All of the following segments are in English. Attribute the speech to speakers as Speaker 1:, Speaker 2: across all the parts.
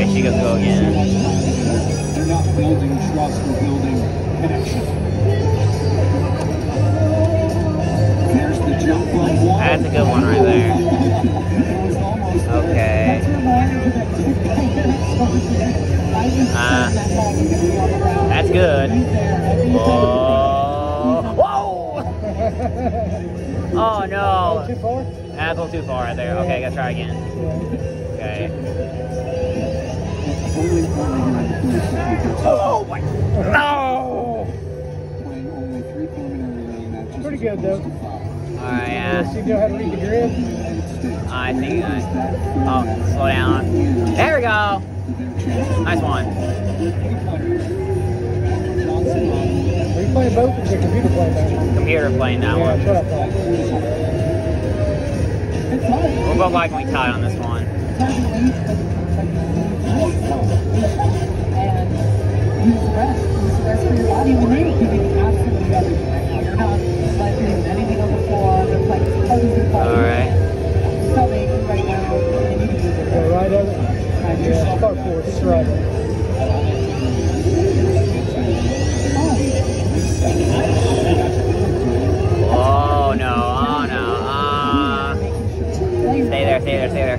Speaker 1: Wait, she goes go again.
Speaker 2: They're not building trust, they're building connection. There's the jump on one.
Speaker 1: That's a good one right there.
Speaker 2: It was almost
Speaker 1: Okay. Uh, that's good. Whoa. Whoa! Oh no.
Speaker 3: Too far?
Speaker 1: That's a little too far right there. Okay, I gotta try again. Okay. Oh my. No!
Speaker 2: playing only three preliminary round matches.
Speaker 3: Pretty good, though.
Speaker 2: opposed to five.
Speaker 1: Alright,
Speaker 3: Yeah.
Speaker 1: yeah.
Speaker 3: You know how to read the grid?
Speaker 1: I think I. Oh, slow down. There we go. Nice one.
Speaker 3: Are you playing both or is the computer playing that?
Speaker 1: Computer playing that one.
Speaker 3: what I thought.
Speaker 1: We're both like we tied on this one. Alright.
Speaker 3: Right right.
Speaker 1: Oh no, oh no. Uh, stay there, stay there, stay there.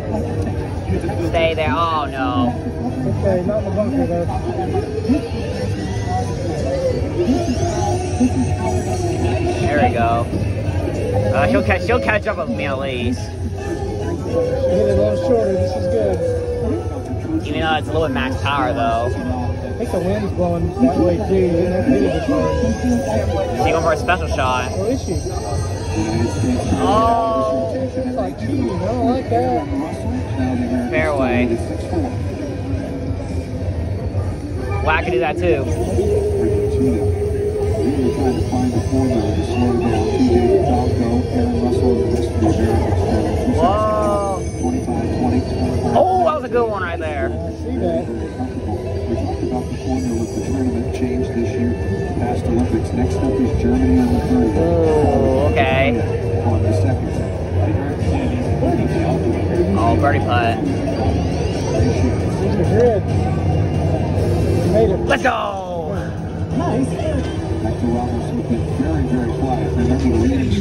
Speaker 1: Stay there. Oh no.
Speaker 3: Okay, not the bunker though.
Speaker 1: Go. Uh, she'll catch she'll catch up with me at least.
Speaker 3: She hit it a little shorter, this is good.
Speaker 1: Even though it's a little bit max power though.
Speaker 3: I think the wind's blowing that way too. You one.
Speaker 1: She's going for a special shot.
Speaker 3: Is she?
Speaker 1: Oh, fairway. Well, I can do that too.
Speaker 2: Tournament change this year, past Olympics. Next up is Germany on the third.
Speaker 1: Ooh, okay.
Speaker 2: On the second.
Speaker 1: Oh, birdie putt.
Speaker 3: Here's the grid. You made it.
Speaker 1: Let's go. Nice.
Speaker 2: Hector Ramos looking very, very quiet. Remember the leading